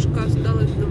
немножко осталось до